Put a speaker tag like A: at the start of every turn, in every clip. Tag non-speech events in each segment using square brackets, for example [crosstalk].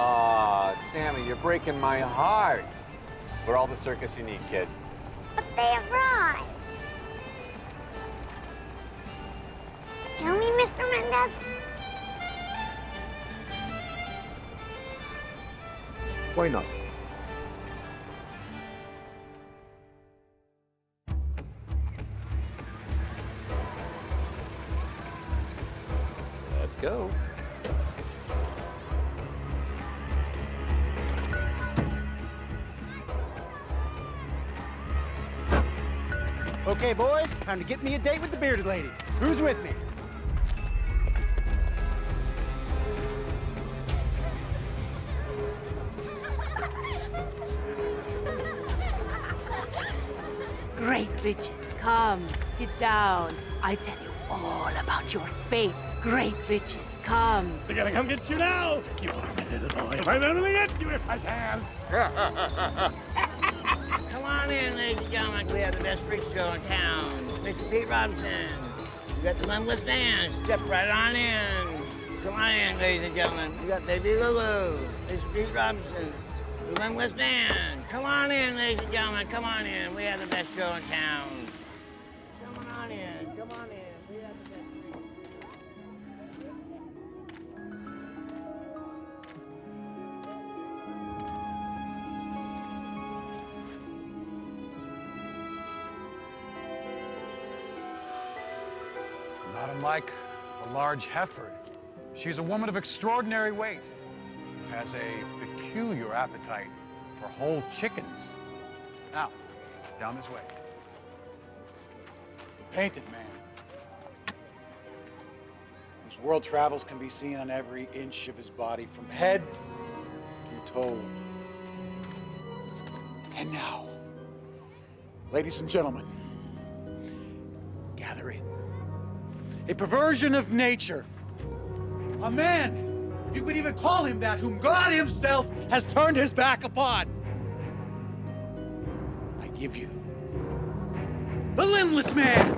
A: Ah, Sammy, you're breaking my heart. We're all the circus you need, kid.
B: But they arrived. Kill me, Mr. Mendez?
C: Why not? Let's go.
D: Okay, boys, time to get me a date with the bearded lady. Who's with me?
E: Great riches, come, sit down. I tell you all about your fate. Great riches, come.
F: They're gonna come get you now! You are my little boy. I'm gonna get you if I can! [laughs]
G: Come in, ladies and gentlemen. We have the best freak show in town. Mr. Pete Robinson. You got the limbless dance. Step right on in. Come on in, ladies and gentlemen. You got Baby Lulu. Mr. Pete Robinson. The limbless dance. Come on in, ladies and gentlemen. Come on in. We have the best show in town. Come on in. Come on in.
H: Unlike a large heifer, she's a woman of extraordinary weight, has a peculiar appetite for whole chickens. Now, down this way. Painted man. Whose world travels can be seen on every inch of his body, from head to toe. And now, ladies and gentlemen, gather in a perversion of nature. A man, if you could even call him that, whom God Himself has turned His back upon. I give you the limbless man.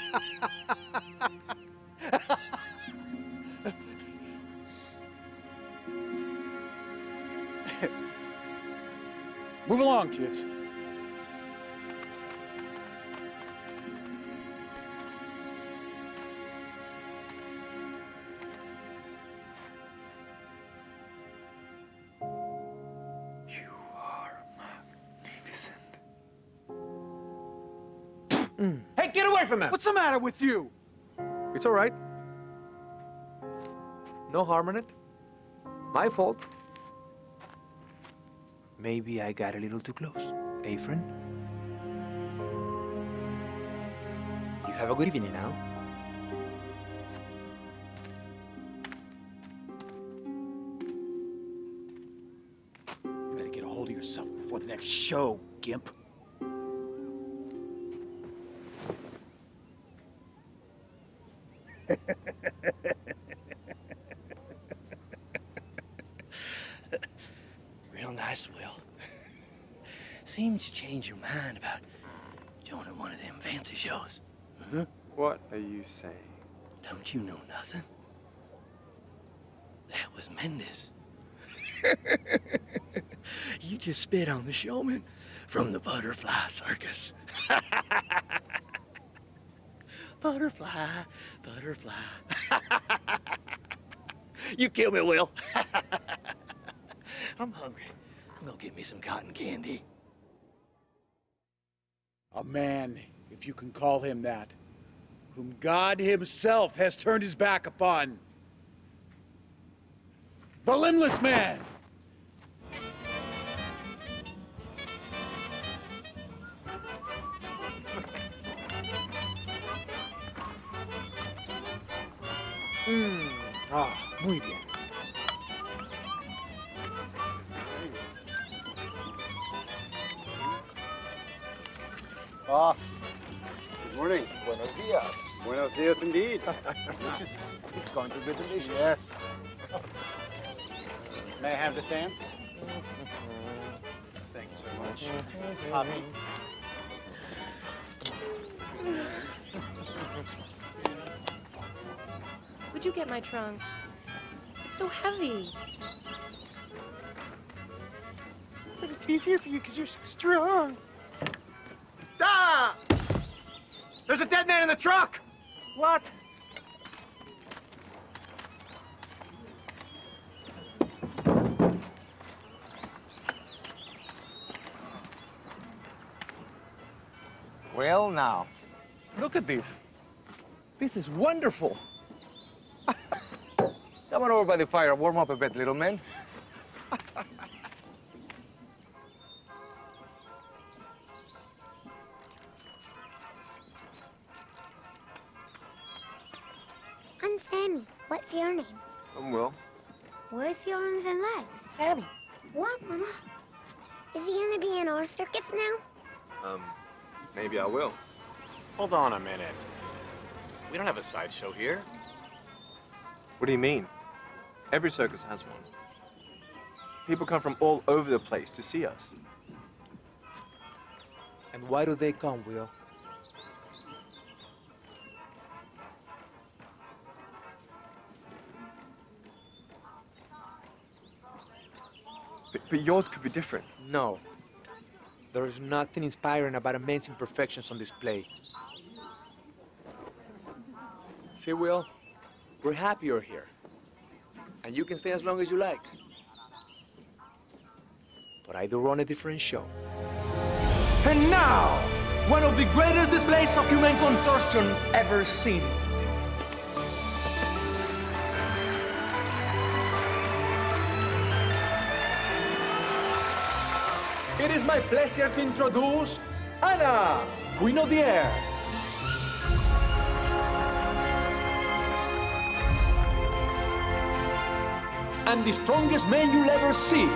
D: What's the matter with you?
C: It's all right. No harm in it. My fault. Maybe I got a little too close. Eh, friend? You have a good evening now.
H: You better get a hold of yourself before the next show, Gimp.
I: Changed your mind about joining one of them fancy shows. Huh?
A: What are you saying?
I: Don't you know nothing? That was Mendez. [laughs] you just spit on the showman from the Butterfly Circus. [laughs] butterfly, butterfly. [laughs] you kill me, Will. I'm hungry. I'm gonna get me some cotton candy.
H: A man, if you can call him that, whom God Himself has turned His back upon. The limbless man.
J: Mm. Ah, muy bien.
D: Boss. Good morning.
J: Buenos dias.
D: Buenos dias indeed. [laughs]
J: This is it's going to be delicious.
D: yes. May I have this dance? Thank you so much. Poppy.
K: Would you get my trunk? It's so heavy.
D: But it's easier for you because you're so strong. Dead man in the truck!
J: What?
L: Well, now, look at this. This is wonderful. [laughs] Come on over by the fire, warm up a bit, little man.
B: I'm
A: Will.
B: Where's your arms and legs?
E: Sammy.
B: What, Mama? Is he gonna be in our circus now?
A: Um, maybe I will.
M: Hold on a minute. We don't have a sideshow here.
N: What do you mean? Every circus has one. People come from all over the place to see us.
J: And why do they come, Will?
N: But, but yours could be different.
J: No. There's nothing inspiring about immense imperfections on display. See, Will, we're happy you're here. And you can stay as long as you like. But I do run a different show.
C: And now, one of the greatest displays of human contortion ever seen. My pleasure to introduce Anna, Queen of the Air. And the strongest man you'll ever see.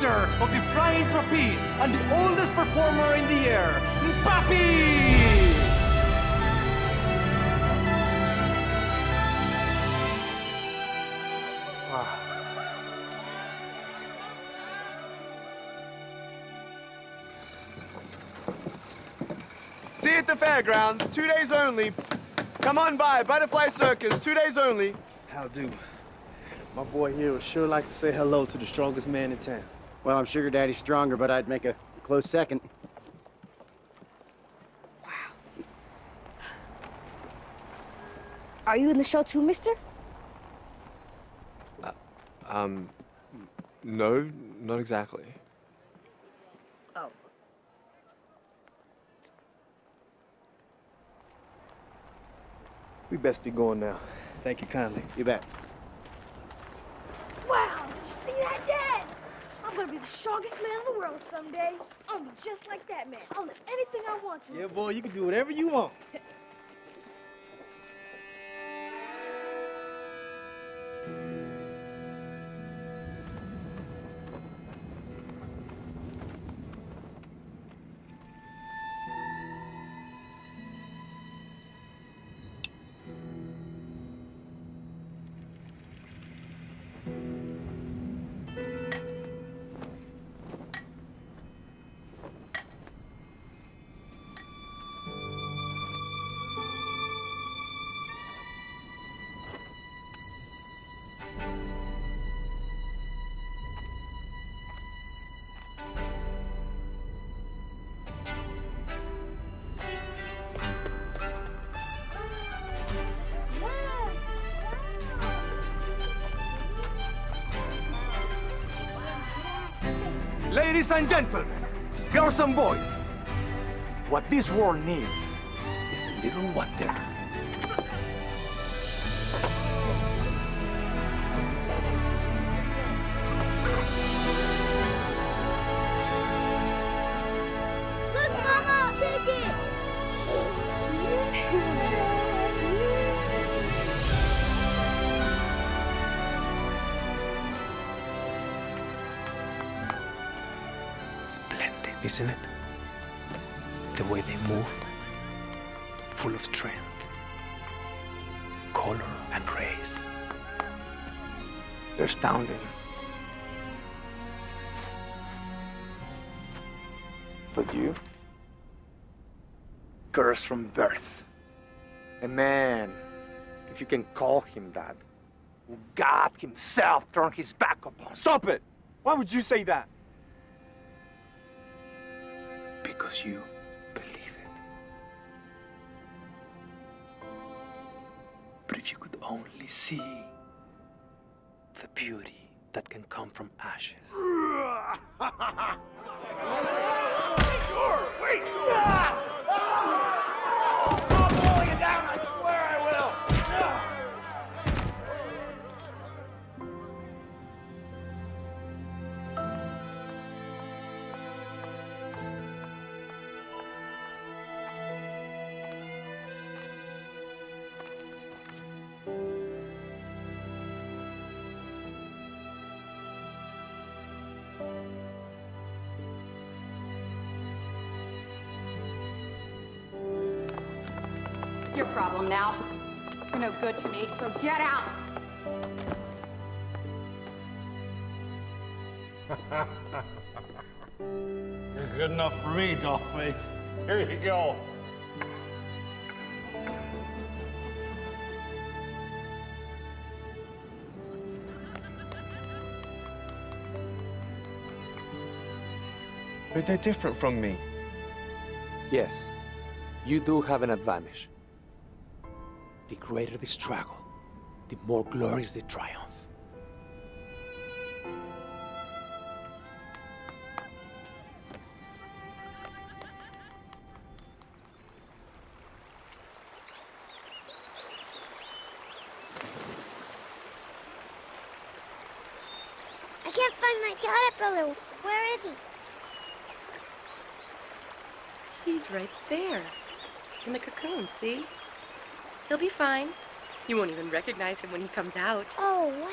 C: Master of the flying trapeze and the oldest performer in the air, Papi! Ah.
O: See you at the fairgrounds, two days only. Come on by, Butterfly Circus, two days only.
D: How do? My boy here would sure like to say hello to the strongest man in town. Well, I'm Sugar Daddy stronger, but I'd make a close second.
K: Are you in the show too, mister?
N: Um, no, not exactly.
K: Oh.
D: We best be going now. Thank you kindly. You bet.
P: Wow, did you see that, Dad? I'm gonna be the strongest man in the world someday. I'm gonna be just like that man. I'll lift anything I want to.
D: Yeah, boy, you can do whatever you want. [laughs]
C: Ladies and gentlemen, girls and boys, what this world needs is a little wonder. Isn't it? The way they move, full of strength, color, and grace. They're astounding. But you? Cursed from birth. A man, if you can call him that, who God himself turned his back upon.
O: Stop it! Why would you say that?
C: Because you believe it. But if you could only see the beauty that can come from ashes. [laughs]
O: Wait! I'll
Q: Your problem now. You're no good to me, so get out. [laughs]
F: You're good enough for me, Dollface. Here you go.
J: But they're different from me.
C: Yes, you do have an advantage. The greater the struggle, the more glorious the triumph.
B: I can't find my caterpillar. Where is he?
K: He's right there. In the cocoon, see? He'll be fine. You won't even recognize him when he comes out.
B: Oh, wow.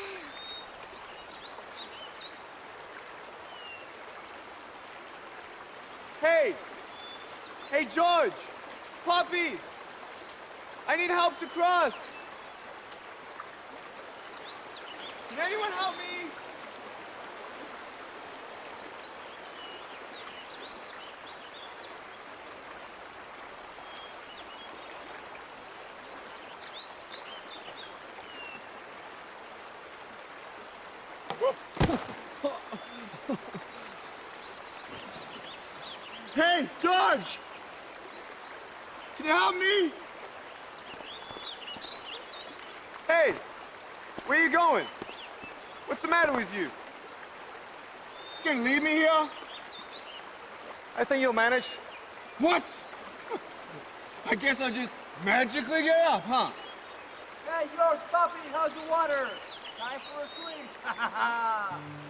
O: Hey! Hey, George! Poppy! I need help to cross! Can anyone help me? Hey, George! Can you help me? Hey, where are you going? What's the matter with you? Just gonna leave me here?
L: I think you'll manage.
O: What? [laughs] I guess I'll just magically get up, huh?
R: Hey, George, Poppy, how's the water? Time for a swim. [laughs]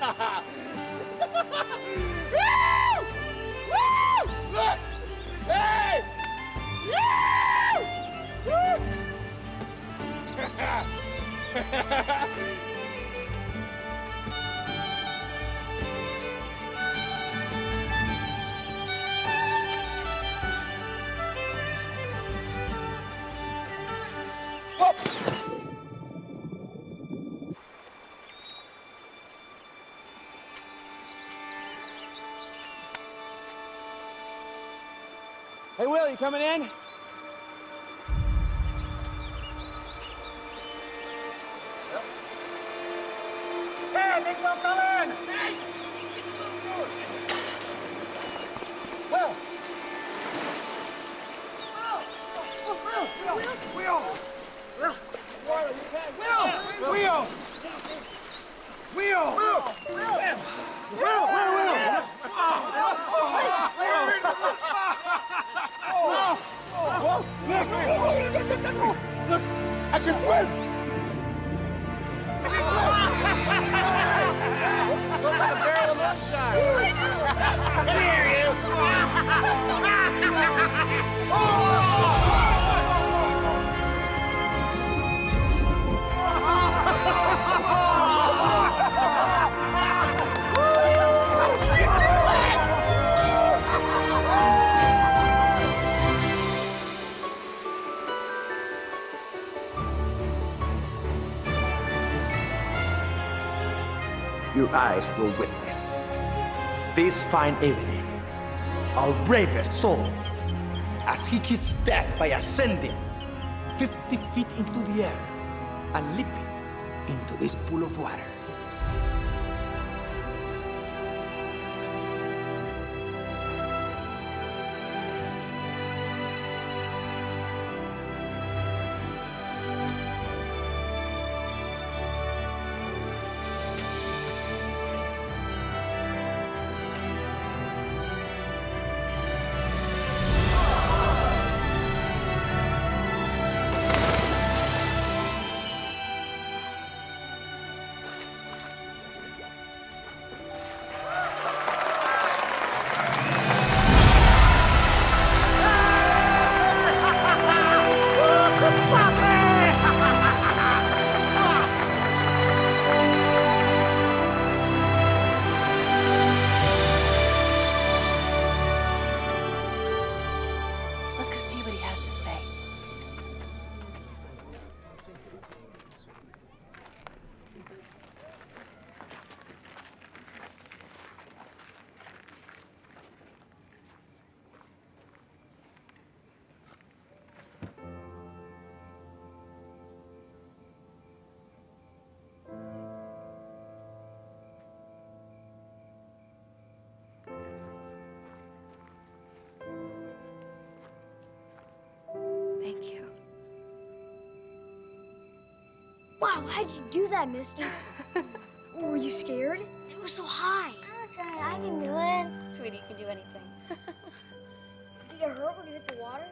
O: Woo! Woo! Look! Hey! Woo! Woo! [laughs] [laughs]
C: Hey, Will, you coming in? Hey, Nico, come in! Hey! Will! Will! Will! Will! Will! Will! Will! Will! Will! Will! Will! Look, look, I can swim.
S: I can
C: swim. Eyes will witness. This fine evening, our bravest soul, as he cheats death by ascending 50 feet into the air and leaping into this pool of water.
T: Wow, how'd you do that, mister? [laughs] Were you scared? It was so high.
U: I'll try. I can do it.
V: Sweetie, you can do anything. [laughs]
T: Did it hurt when you hit the water?